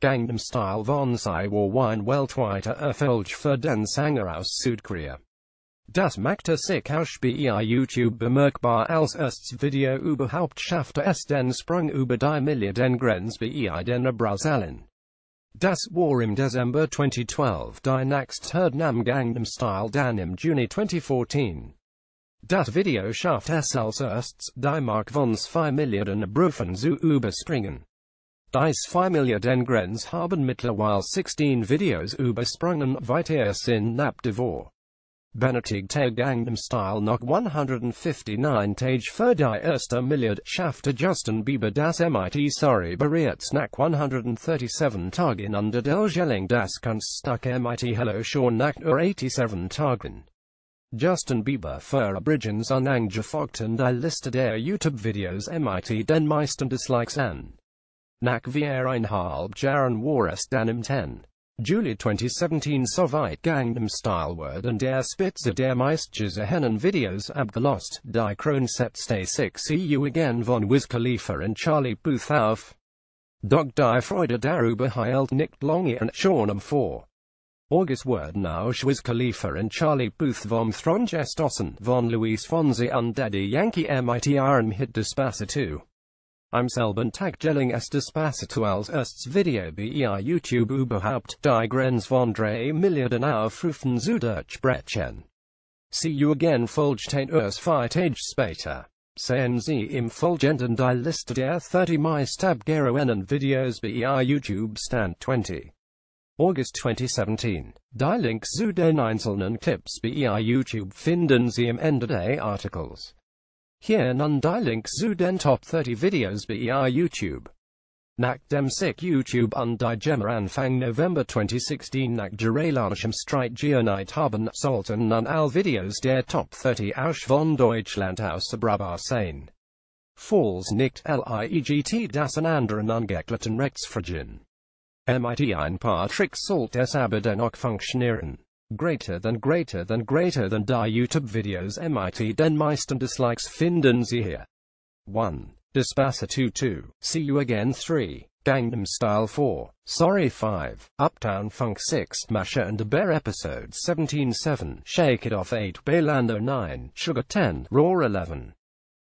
Gangnam Style von Psy war Wine weltweiter Erfolg für den Sänger aus Südkorea. Das machte sich auch bei YouTube bemerkbar als erstes Video überhaupt schaffte es den Sprung über die Milliardengrenze bei den Brasilien. Das war im Dezember 2012 die Next Heard Nam Gangnam Style dann im Juni 2014. Das Video schafft es als erstes, die Mark von 2 Milliarden Berufen zu überspringen. Die 2 Milliarden Grenz haben mittlerweile 16 Videos übersprungen, weiter sind nach Devor. Benötigte Gangnam Style noch 159 Tage für die erste Milliard, schaffte Justin Bieber das MIT sorry bereits nach 137 Tagen under Delgeling das Kunststück MIT Hello schon nach nur 87 Tagen. Justin Bieber für verabridgens unangefochten die Liste der YouTube-Videos MIT den meisten Dislikes an. Nach viereinhalb Jahren war es dann im 10. Juli 2017 soweit Gangnam Style wurden der Spitze der meistgesehenen Videos abgelost, die setzte sich See You Again von Wiz Khalifa und Charlie Puth auf. Doch die Freude darüber heilt nicht lange und schon am 4. August wurden auch Wiz Khalifa und Charlie Puth vom Thron gestoßen, von Luis Fonsi und Daddy Yankee mit ihrem Hit Despacito. Im selben Tag gelling es Despacito als erstes Video bei YouTube überhaupt, die Grenz von 3 Milliarden Aufrufen zu durchbrechen. See you again folgte erst vier Tage später. Sehen Sie im Folgenden die Liste der 30 meist abgerufenen Videos bei YouTube Stand 20. August 2017. Die Links zu den einzelnen Clips bei YouTube finden Sie am Ende des Artikels. Hier nun die Links zu den Top 30 Videos bei YouTube. Nach dem sich YouTube und die GEMA Anfang November 2016 nach Geralanischem Streit geeinigt haben, sollten nun all Videos der Top 30 aus von Deutschland aus ausgebracht sein. Falls nicht liegt das an anderen ungeklärten Rechtsfragen. MIT ein paar Tricks sollte es aber funktionieren. Greater than greater than greater than die YouTube-Videos MIT den meisten Dislikes finden Sie hier. 1. Despacito 2. 2. See You Again 3. Gangnam Style 4. Sorry 5. Uptown Funk 6. Masha and Bear Episode 17 7. Shake It Off 8. Bailando 9. Sugar 10. Roar 11.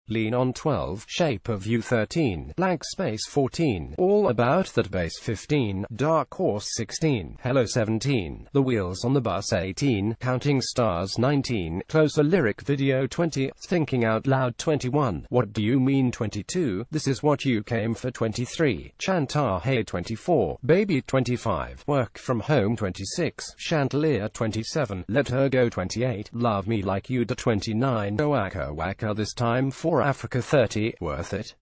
Lean on 12, Shape of You 13, Blank Space 14, All About That Bass 15, Dark Horse 16, Hello 17, The Wheels on the Bus 18, Counting Stars 19, Closer Lyric Video 20, Thinking Out Loud 21, What Do You Mean 22, This Is What You Came For 23, Chantaje 24, Baby 25, Work From Home 26, Chandelier 27, Let Her Go 28, Love Me Like You Do 29, Waka Waka This Time for Africa 30, worth it.